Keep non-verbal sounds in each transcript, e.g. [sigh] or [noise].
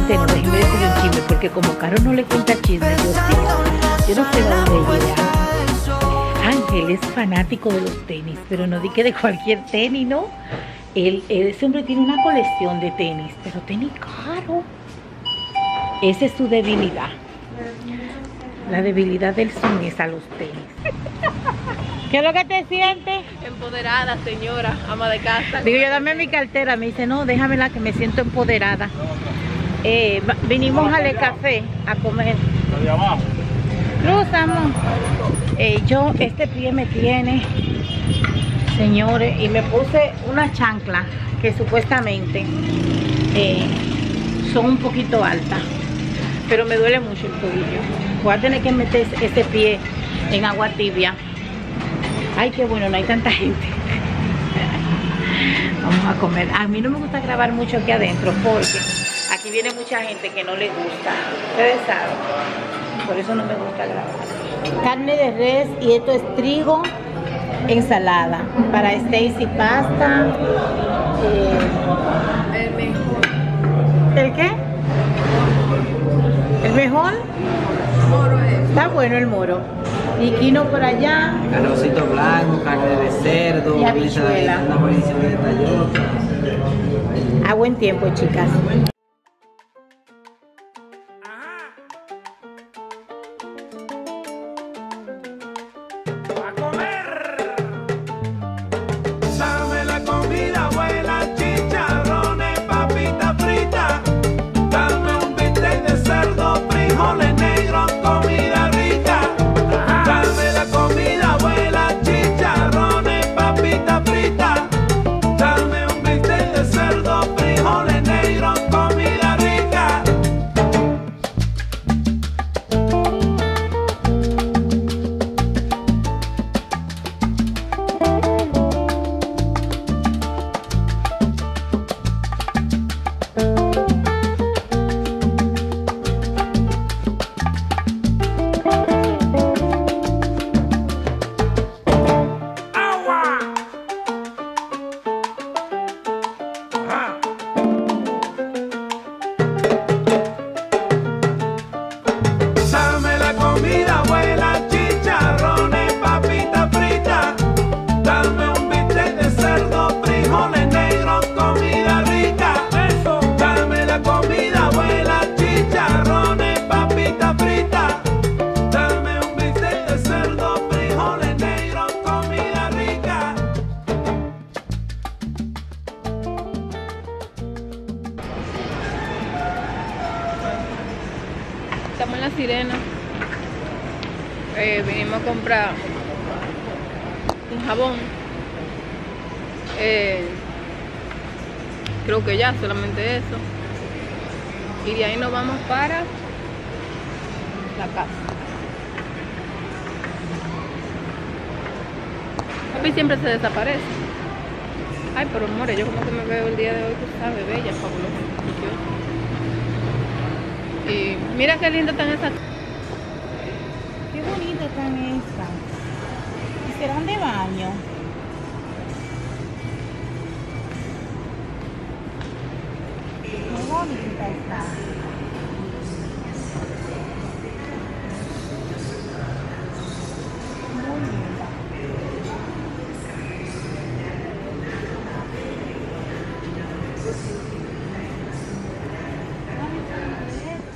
Este, no, decirle un chisme, porque como Caro no le cuenta chismes, yo sí. Yo no sé de dónde llega. Ángel es fanático de los tenis, pero no di que de cualquier tenis, ¿no? Él, él- ese hombre tiene una colección de tenis, pero tenis caro. Esa es su debilidad. La debilidad del son es a los tenis. ¿Qué es lo que te sientes? Empoderada, señora, ama de casa. Digo yo, dame mi cartera. Me dice, no, déjamela que me siento empoderada. Eh, vinimos al café a comer. Amor. Eh, yo, este pie me tiene, señores, y me puse una chancla que supuestamente eh, son un poquito altas, pero me duele mucho el tobillo. Voy a tener que meter ese pie en agua tibia. Ay, qué bueno, no hay tanta gente. [laughs] Vamos a comer. A mí no me gusta grabar mucho aquí adentro porque aquí viene mucha gente que no le gusta. Ustedes saben. Por eso no me gusta grabar. Carne de res y esto es trigo, ensalada. Para Stacy pasta. eh, Y quino por allá. Arrocito blanco, carne de cerdo, Y habichuela. una de tallotas. A buen tiempo, chicas. Un jabón. Eh, creo que ya, solamente eso. Y de ahí nos vamos para la casa. Papi siempre se desaparece. Ay, pero more, yo como que me veo el día de hoy, tú sabes, bella, fabulosa. Y mira qué linda están esas. Qué bonita están estas. ¿Y serán de baño?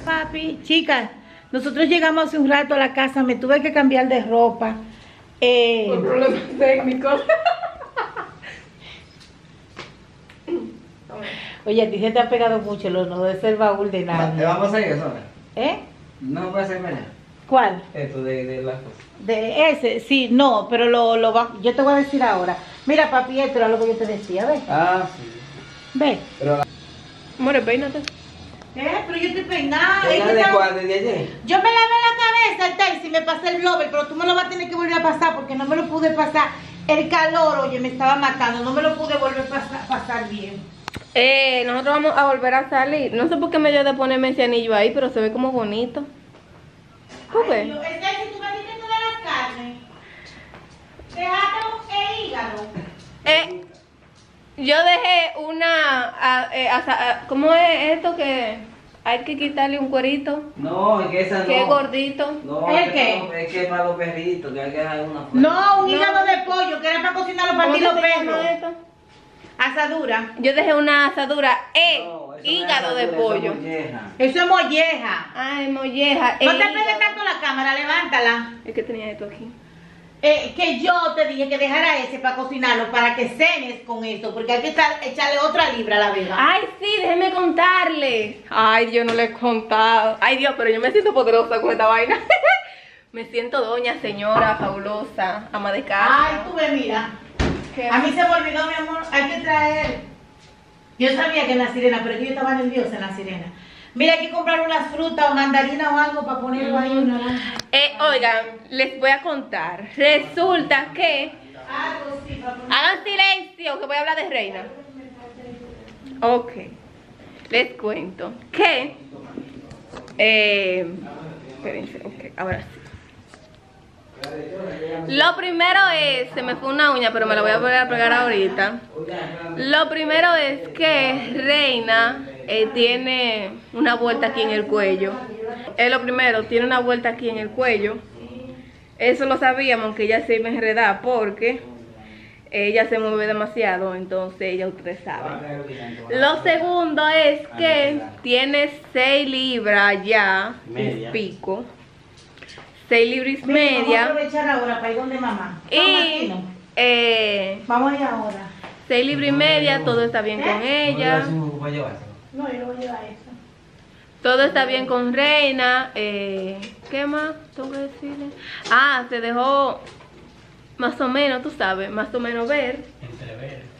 Papi, chicas, nosotros llegamos hace un rato a la casa, me tuve que cambiar de ropa. Eh, Por problemas técnicos. oye, a ti se te ha pegado mucho el honor de ser baúl de ¿Te nadie. vamos a ir eso ahora? ¿Eh? No puede ser mañana. ¿Cuál? Esto de, de las cosas. De ese, sí, no, pero lo, lo va, yo te voy a decir ahora. Mira, papi, esto era lo que yo te decía, ve, Ah, sí. ve. Pero la More, peínate. Eh, pero yo estoy peinada. ¿Ella es que de cuál? ¿De ayer? Yo me lavé la cabeza, Stacy, me pasé el blower, pero tú me lo vas a tener que volver a pasar porque no me lo pude pasar. El calor, oye, me estaba matando, no me lo pude volver a pasar, pasar bien. Eh, nosotros vamos a volver a salir. No sé por qué me dio de ponerme ese anillo ahí, pero se ve como bonito. ¿Por qué? Es que si tú me dices todas las carnes, déjate el hígado. Eh, yo dejé una... ah, eh, asa- ah, ¿Cómo es esto que hay que quitarle un cuerito? No, es que esa no. Que es gordito. No, ¿El es que qué? no, es que es para los perritos, que hay que dejar una fuera. No, un No. hígado de pollo que era para cocinarlo para ¿Cómo ti se los llama perros. esto? Asadura. Yo dejé una asadura. ¡Eh! No, eso no es hígado de asadura, eso es pollo. molleja. Eso es molleja. Ay, molleja. No eh, te pegues hígado. tanto la cámara, levántala. Es que tenía esto aquí. Eh, que yo te dije que dejara ese para cocinarlo, para que cenes con eso, porque hay que echar- echarle otra libra a la vega. Ay, sí, déjeme contarle. Ay, yo no le he contado. Ay, Dios, pero yo me siento poderosa con esta vaina. [laughs] me siento doña, señora, fabulosa, ama de casa. Ay, tú ve, mira. ¿Qué? A mí se me olvidó, mi amor, hay que traer. Yo sabía que en la sirena, pero yo estaba nerviosa en la sirena. Mira, hay que comprar unas frutas o mandarinas o algo para ponerlo ahí, una naranja. Eh, oigan, les voy a contar. Resulta que. Hagan silencio, que voy a hablar de reina. Ok. Les cuento que. Eh, espérense, ok, ahora sí. Lo primero es, se me fue una uña, pero me la voy a volver a pegar ahorita. Lo primero es que Reina eh, tiene una vuelta aquí en el cuello. Es lo primero, tiene una vuelta aquí en el cuello. Eso lo sabíamos, aunque ella se iba a enredar porque ella se mueve demasiado, entonces ella ustedes saben. Lo segundo es que tiene 6 libras ya, un pico. 6 libras y Mira, Vamos a media. aprovechar ahora para ir donde mamá. Vamos Y ¿no? eh, Vamos a ir ahora. 6 libras y media, todo está bien con ella. No, yo No, yo no voy a llevar eso. Todo está bien con Reina. Eh, ¿Qué más tengo que decirle? Ah, se dejó más o menos, tú sabes, más o menos ver.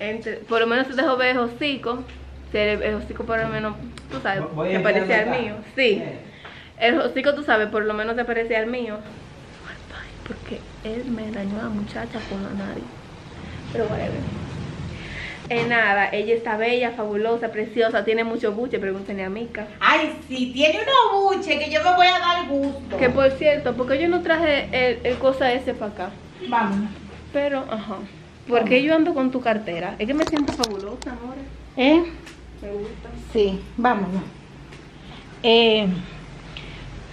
Entre, por lo menos se dejó ver el hocico. El hocico por lo menos, tú sabes, se parece al mío. Sí. El hocico, tú sabes, por lo menos se parece al mío. Porque él me dañó a la muchacha con la nariz. Pero whatever. Eh, nada, ella está bella, fabulosa, preciosa, tiene mucho buche, pregúntenle a Mika. Ay, sí, tiene unos buches que yo me voy a dar gusto. Que por cierto, porque yo no traje el, el cosa ese para acá. Vamos. Pero, ajá. porque yo ando con tu cartera? Es que me siento fabulosa, amor. ¿Eh? Me gusta. Sí, vámonos. Eh,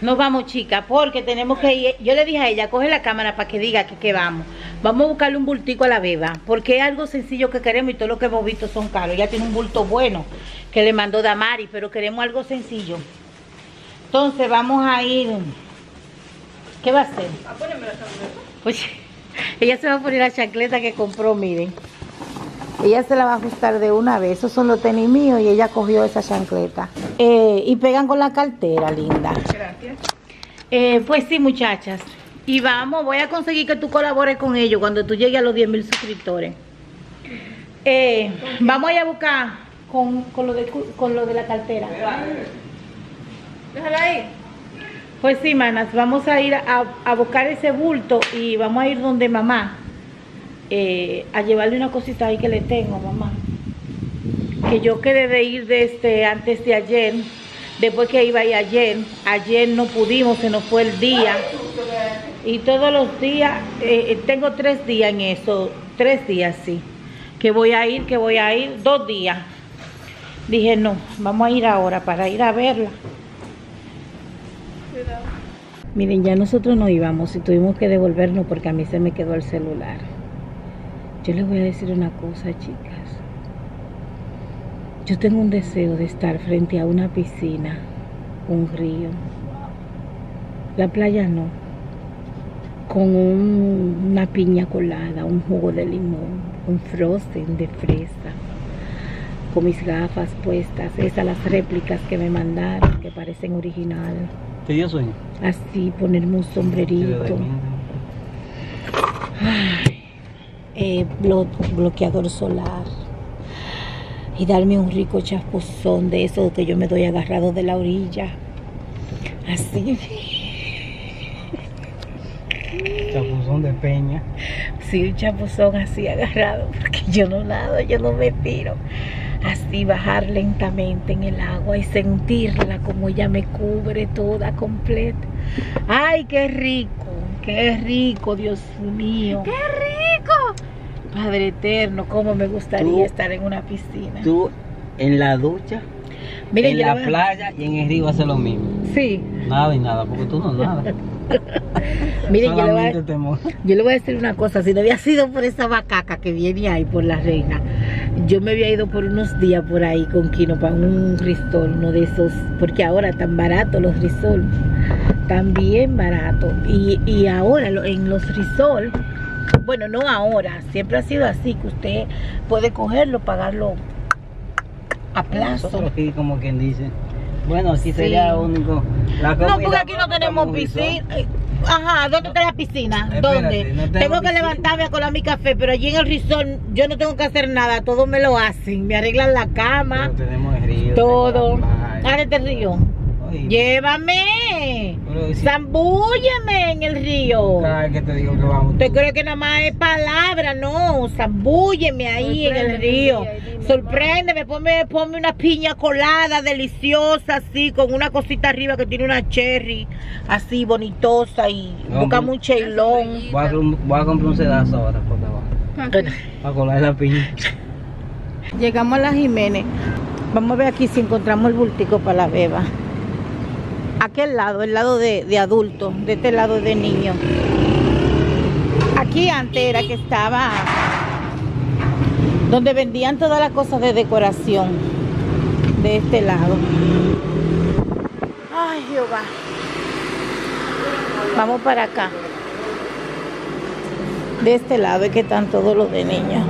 nos vamos, chicas, porque tenemos que ir. Yo le dije a ella, coge la cámara para que diga que, que vamos. Vamos a buscarle un bultico a la beba, porque es algo sencillo que queremos y todo lo que hemos visto son caros. Ella tiene un bulto bueno que le mandó Damari, pero queremos algo sencillo. Entonces vamos a ir. ¿Qué va a hacer? A ponerme la chancleta. Pues ella se va a poner la chancleta que compró, miren. Ella se la va a ajustar de una vez. Esos son los tenis míos y ella cogió esa chancleta. Eh, y pegan con la cartera, linda. Gracias. Eh, pues sí, muchachas. Y vamos, voy a conseguir que tú colabores con ellos cuando tú llegues a los 10 mil suscriptores. Eh, vamos a ir a buscar con, con lo de, con lo de la cartera. Déjala ahí. Pues sí, manas, vamos a ir a, a buscar ese bulto y vamos a ir donde mamá. Eh, a llevarle una cosita ahí que le tengo, mamá. Que yo quedé de ir desde antes de ayer, después que iba a ir ayer. Ayer no pudimos, se nos fue el día. Y todos los días, eh, eh, tengo tres días en eso, tres días sí. Que voy a ir, que voy a ir, dos días. Dije, no, vamos a ir ahora para ir a verla. Miren, ya nosotros no íbamos y tuvimos que devolvernos porque a mí se me quedó el celular. Yo les voy a decir una cosa, chicas. Yo tengo un deseo de estar frente a una piscina, un río. La playa no. Con un- una piña colada, un jugo de limón, un frozen de fresa. Con mis gafas puestas, esas las réplicas que me mandaron, que parecen original. ¿Te dio sueño? Así, ponerme un sombrerito. Eh, blo- bloqueador solar y darme un rico chapuzón de eso que yo me doy agarrado de la orilla. Así, Chapuzón de peña. sí, un chapuzón así agarrado, porque yo no nado, yo no me tiro. así bajar lentamente en el agua y sentirla como ella me cubre toda completa. Ay, qué rico, qué rico, Dios mío. ¡Qué rico! Padre eterno, cómo me gustaría Tú- estar en una piscina. Tú en la ducha, en la playa y en el río hace lo mismo. Sí, Nada y nada, porque tú no nadas. [laughs] miren, yo le, voy a, yo le voy a decir una cosa, si no había sido por esa bacaca que viene ahí por la reina, yo me había ido por unos días por ahí con Kino para un risol, uno de esos, porque ahora tan baratos los risol, tan bien barato. Y, y ahora en los risol, bueno, no ahora, siempre ha sido así, que usted puede cogerlo, pagarlo a plazo. Nosotros aquí como quien dice. Bueno, aquí Sí. sería único. La No, porque aquí no tenemos piscina. Eh, Ajá, ¿dónde está la piscina? Espérate, ¿Dónde? no tengo que levantarme a colar mi café, pero allí en el resort yo no tengo que hacer nada, todo me lo hacen. Me arreglan la cama, Pero tenemos el río. todo. río. Llévame. si Zambúlleme en el río. cada vez que te digo que vamos. ¿Usted cree que nada más es palabra? No, zambúlleme ahí en el río. dime, Sorpréndeme, ponme, ponme una piña colada deliciosa así, con una cosita arriba que tiene una cherry, así bonitosa y No, busca un cheilón. Voy a, com- voy a comprar un sedazo ahora por abajo. Para colar la piña. Llegamos a la Jiménez. Vamos a ver aquí si encontramos el bultico para la beba. Aquel lado, el lado de, de adulto, de este lado de niño. Aquí antes era que estaba donde vendían todas las cosas de decoración. De este lado. Ay, Jehová. Vamos para acá. De este lado es que están todos los de niños.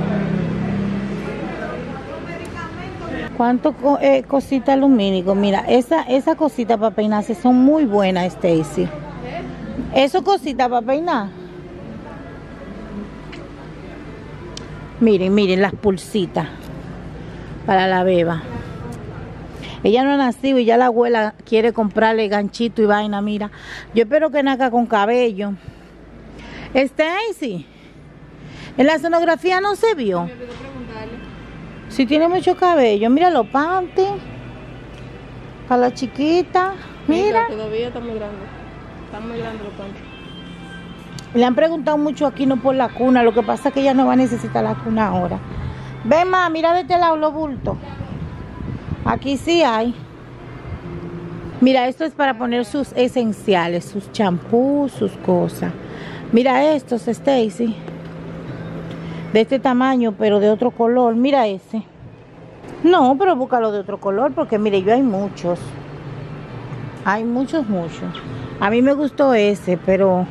¿Cuánto eh, cosita lumínico? Mira, esa, esa cosita para peinarse son muy buenas, Stacy. Eso cosita para peinar. Miren, miren las pulsitas para la beba. Ella no ha nacido y ya la abuela quiere comprarle ganchito y vaina, mira. Yo espero que nazca con cabello. Stacy, en la sonografía no se vio. Si tiene mucho cabello, mira los panties. Para la chiquita. Mira. Todavía está muy grande. Está muy grande los panties. Le han preguntado mucho aquí no por la cuna. Lo que pasa es que ella no va a necesitar la cuna ahora. Ven, ma, mira de este lado los bultos. Aquí sí hay. Mira, esto es para poner sus esenciales, sus champús, sus cosas. Mira estos, Stacy. De este tamaño, pero de otro color. Mira ese. No, pero búscalo de otro color porque mire, yo hay muchos. Hay muchos, muchos. A mí me gustó ese, pero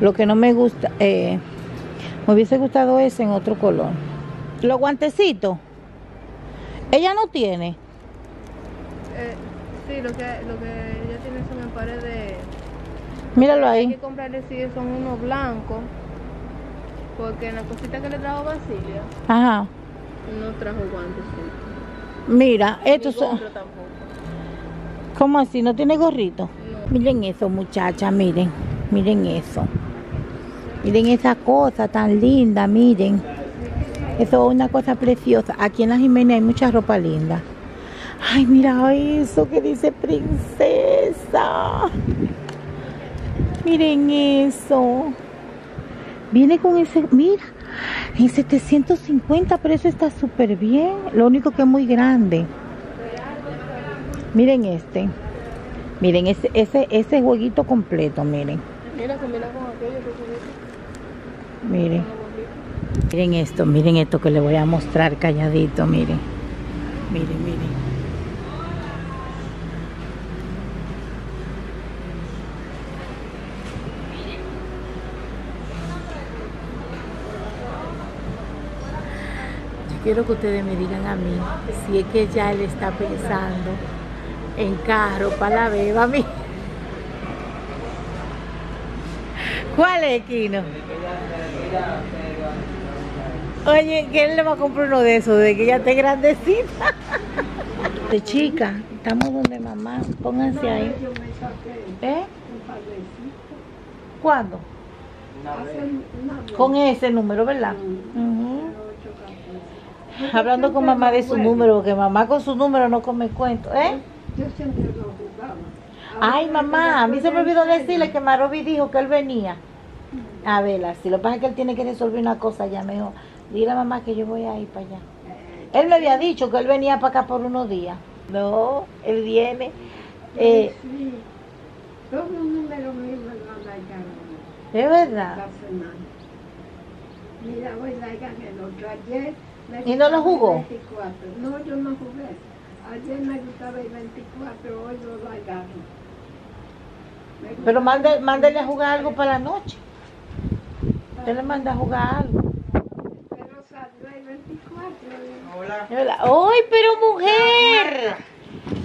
lo que no me gusta, eh, me hubiese gustado ese en otro color. Los guantecitos. Ella no tiene. Eh, sí, lo que, lo que ella tiene son en pared de... Míralo Hay que ahí. comprarle sí, son unos blancos. Porque en la cosita que le trajo Basilia, Ajá. no trajo guantes. Mira, estos son. ¿Cómo así? ¿No tiene gorrito? No. Miren eso, muchachas, miren. Miren eso. Miren esa cosa tan linda, miren. Eso es una cosa preciosa. Aquí en la Jiménez hay mucha ropa linda. Ay, mira eso que dice princesa. Miren eso. Viene con ese, mira, en 750, pero eso está súper bien. Lo único que es muy grande. Miren este. Miren ese, ese, ese jueguito completo, miren. Mira, combina con aquello que. Miren. Miren esto, miren esto que les voy a mostrar calladito, miren. Miren, miren. Quiero que ustedes me digan a mí si es que ya él está pensando en carro para la beba, mi. [laughs] ¿Cuál es, Kino? Oye, que él le va a comprar uno de esos, de que ya esté grandecita. [laughs] De chica, estamos donde mamá, pónganse ahí. ¿Eh? ¿Cuándo? Con ese número, ¿verdad? Ujú. Hablando con mamá de su número, porque mamá con su número no come cuento, ¿eh? Yo siempre lo jugaba. Ay, mamá, a mí se me olvidó decirle que Marobi dijo que él venía. A verla, si lo que pasa es que él tiene que resolver una cosa ya, me dijo, dile a mamá que yo voy a ir para allá. Él me había dicho que él venía para acá por unos días. No, él viene. Eh, Sí. Todos los números míos me lo es verdad. Mira, hoy largan el otro. Ayer ¿Y no lo jugó? 24. No, yo no jugué. Ayer me gustaba el 24, hoy lo largaron. Me Pero mande, el mándele a jugar algo para la noche. Usted le manda a jugar algo. Pero salió el 24. Es verdad. ¡Ay, pero mujer!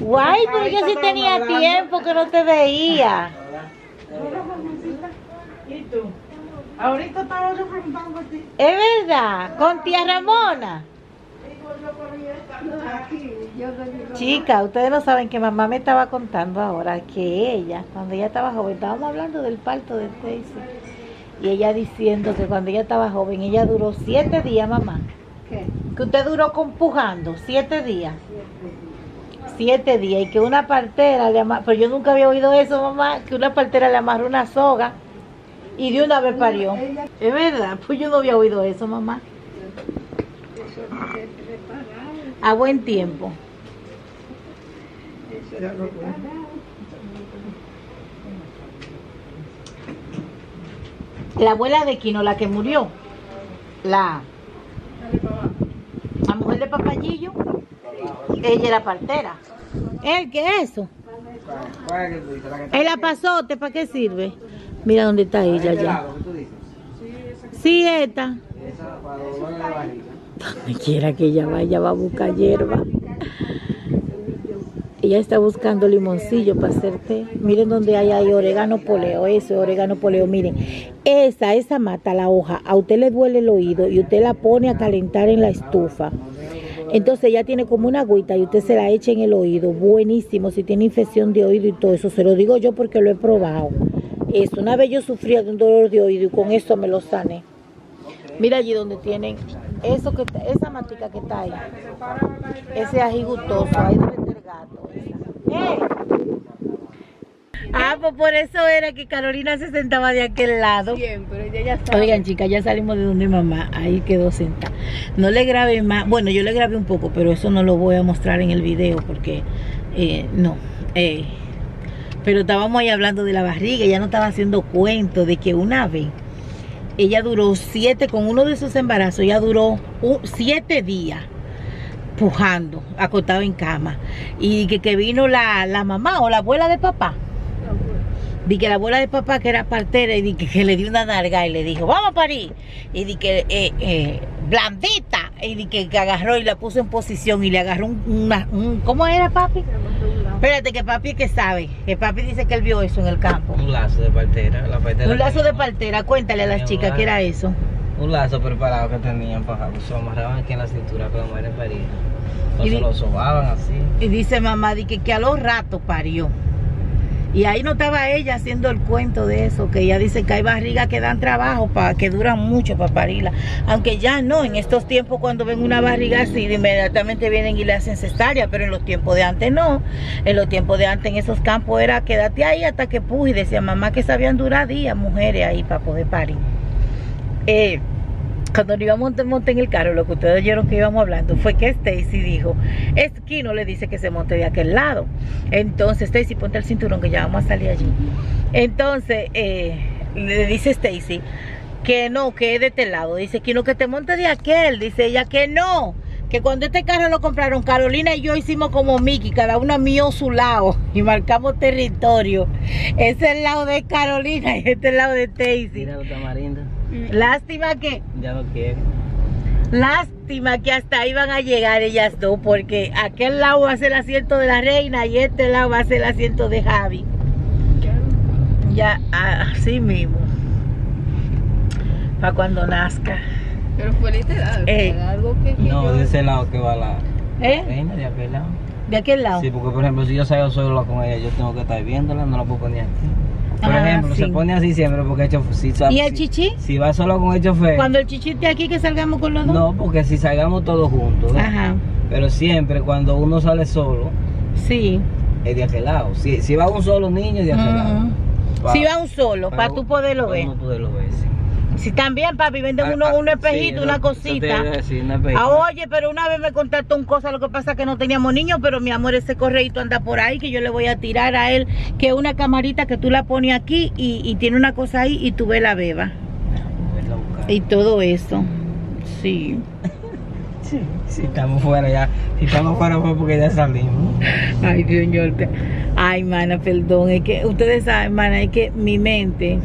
Guay, pero yo sí tenía tiempo que no te veía. ¿Y tú? Ahorita estaba yo preguntando a ti. Es verdad, con tía Ramona. Chica, ustedes no saben que mamá me estaba contando ahora que ella, cuando ella estaba joven, estábamos hablando del parto de Stacy. Y ella diciendo que cuando ella estaba joven, ella duró siete días, mamá. ¿Qué? Que usted duró compujando siete días. Siete días. Y que una partera le amarró, pero yo nunca había oído eso, mamá, que una partera le amarró una soga y de una vez parió. Es verdad, pues yo no había oído eso, mamá. A buen tiempo. La abuela de Quino, la que murió, la, la mujer de Papayillo, ella era partera. ¿El qué es eso? El apazote, ¿para qué sirve? Mira dónde está ella ¿Este ya. Sí, esta. Donde quiera que ella vaya, va a buscar hierba. Ella está buscando limoncillo para hacer té. Miren donde hay ahí orégano poleo, eso es orégano poleo. Miren, esa, esa mata la hoja. A usted le duele el oído y usted la pone a calentar en la estufa. Entonces ella tiene como una agüita y usted se la echa en el oído. Buenísimo, si tiene infección de oído y todo eso. Se lo digo yo porque lo he probado. Eso, una vez yo sufría de un dolor de oído y con eso me lo sané. Mira allí donde tienen eso que está- esa matica que está ahí. Ese ají gustoso, ahí debe estar el gato. Ah, pues por eso era que Carolina se sentaba de aquel lado. Siempre, ella ya está. Oigan, chicas, ya salimos de donde mamá. Ahí quedó sentada. No le grabé más. Bueno, yo le grabé un poco, pero eso no lo voy a mostrar en el video porque eh, no. eh, pero estábamos ahí hablando de la barriga. Ella no estaba haciendo cuento de que una vez ella duró siete, con uno de sus embarazos, ella duró siete días pujando, acostado en cama. Y que, que vino la, la mamá o la abuela de papá. Di que la abuela de papá, que era partera, y que le dio una narga y le dijo, vamos a parir. Y di que, eh, eh, blandita, y di que, que agarró y la puso en posición y le agarró un, una- un- ¿cómo era papi? Espérate, que papi que sabe, que papi dice que él vio eso en el campo. Un lazo de partera. La partera Un lazo de partera, cuéntale a las chicas que era eso. Un lazo preparado que tenían para se lo amarraban aquí en la cintura para la mujer parida. O Y se lo sobaban así. Y dice mamá, di que, que a los ratos parió. Y ahí no estaba ella haciendo el cuento de eso, que ella dice que hay barrigas que dan trabajo, para que duran mucho para parirla. Aunque ya no, en estos tiempos cuando ven una barriga así, inmediatamente vienen y le hacen cesárea, pero en los tiempos de antes no. En los tiempos de antes en esos campos era quédate ahí hasta que puje. Y decía mamá que sabían durar días mujeres ahí para poder parir. Eh, cuando nos íbamos a montar en el carro, lo que ustedes oyeron que íbamos hablando fue que Stacy dijo, es Kino le dice que se monte de aquel lado. Entonces, Stacy, ponte el cinturón que ya vamos a salir allí. Entonces, eh, le dice Stacy que no, que es de este lado. Dice Kino que te monte de aquel. Dice ella que no. Que cuando este carro lo compraron, Carolina y yo hicimuna como Mickey, cada una mío su lado y marcamos territorio. Ese es el lado de Carolina y este es el lado de Stacy. Mira los tamarindos. Lástima que Ya no quiere. Lástima que hasta ahí van a llegar ellas dos, porque aquel lado va a ser el asiento de la reina y este lado va a ser el asiento de Javi. Ya, así mismo. Para cuando nazca. Pero fue literal. Eh. algo que, que No, yo- de ese lado que va la ¿Eh? reina, de aquel lado. De aquel lado. Sí, porque por ejemplo, si yo salgo solo con ella, yo tengo que estar viéndola, no la puedo poner aquí. Por Ah, ejemplo, sí. se pone así siempre porque el chofer. Si, ¿Y el chichi? Si va solo con el chofer. Cuando el chichi esté aquí, que salgamos con los dos. No, porque si salgamos todos juntos. ¿no? Ajá, Pero siempre cuando uno sale solo, sí. es de aquel lado. Si, si va un solo niño, es de aquel lado. Si va un solo, para tú poderlo para ver. uno poderlo ver, sí. Si también, papi, venden Ah, uno, ah, un espejito, sí, una te cosita. a decir, un espejito. Ah, oye, pero una vez me contactó un cosa, lo que pasa es que no teníamos niños, pero mi amor, ese correíto anda por ahí, que yo le voy a tirar a él, que es una camarita que tú la pones aquí y, y tiene una cosa ahí y tú ves la beba. Y todo eso. Sí. [laughs] Sí, si estamos fuera ya. Si estamos fuera fue porque ya salimos. Ay, señor. Ay, mana, perdón. Es que ustedes saben, mana, es que mi mente.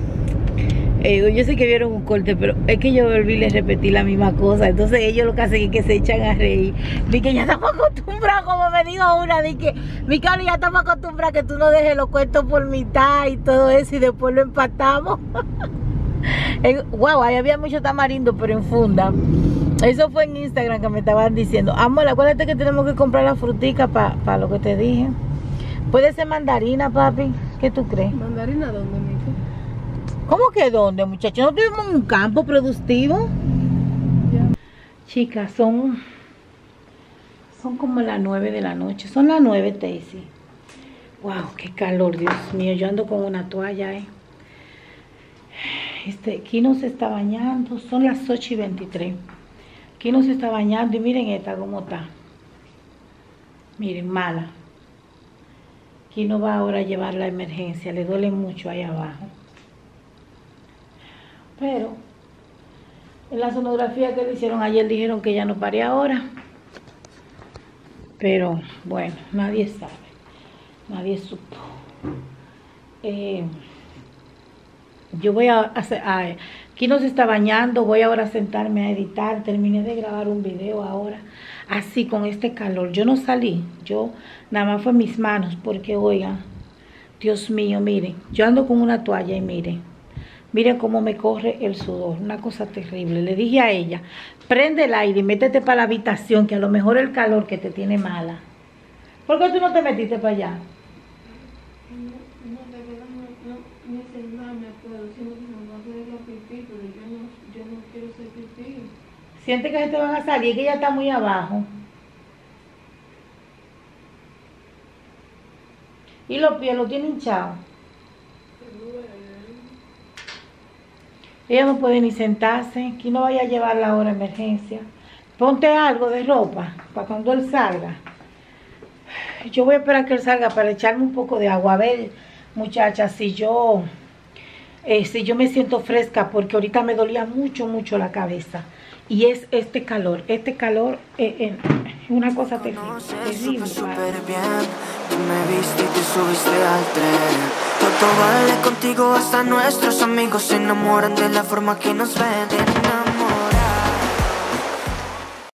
Yo sé que vieron un corte, pero es que yo volví y les repetí la misma cosa. Entonces ellos lo que hacen es que se echan a reír. Vi que ya estamos acostumbrados, como me dijo una, di que, mi Carlos, ya estamos acostumbrados que tú no dejes los cuentos por mitad y todo eso y después lo empatamos. [laughs] Wow, ahí había mucho tamarindo, pero en funda. Eso fue en Instagram que me estaban diciendo. Amor, acuérdate que tenemos que comprar la frutica para lo que te dije. Puede ser mandarina, papi. ¿Qué tú crees? ¿Mandarina dónde? ¿Cómo que dónde, muchachos? ¿No tuvimos un campo productivo? Chicas, son son como las nueve de la noche. Son las nueve, Stacy. Wow, qué calor, Dios mío. Yo ando con una toalla, eh. Este, Kino se está bañando. Son las 8 y 23. Kino se está bañando y miren esta cómo está. Miren, mala. Kino va ahora a llevar la emergencia. Le duele mucho ahí abajo. Pero en la sonografía que le hicieron ayer dijeron que ya no pare ahora. Pero bueno, nadie sabe. Nadie supo. Eh, yo voy a hacer. a- Kino se está bañando. Voy ahora a sentarme a editar. Terminé de grabar un video ahora. Así con este calor. Yo no salí. Yo nada más fue mis manos. Porque oigan. Dios mío, miren. Yo ando con una toalla y miren. Miren cómo me corre el sudor, una cosa terrible. Le dije a ella, prende el aire y métete para la habitación, que a lo mejor el calor que te tiene mala. ¿Por qué tú no te metiste para allá? No, de verdad ni que me va a hacer la pipí, pero yo no, yo no quiero hacer pipí. Siente que se te van a salir, que ella está muy abajo. Y los pies los tiene hinchados. Ella no puede ni sentarse, que no vaya a llevarla ahora a emergencia. Ponte algo de ropa para cuando él salga. Yo voy a esperar que él salga para echarme un poco de agua. A ver, muchachas, si yo, eh, si yo me siento fresca, porque ahorita me dolía mucho, mucho la cabeza. Y es este calor, este calor eh, eh, es una cosa terrible, terrible. me viste y te subiste al tren. Todo vale contigo, hasta nuestros amigos se enamoran de la forma que nos ven.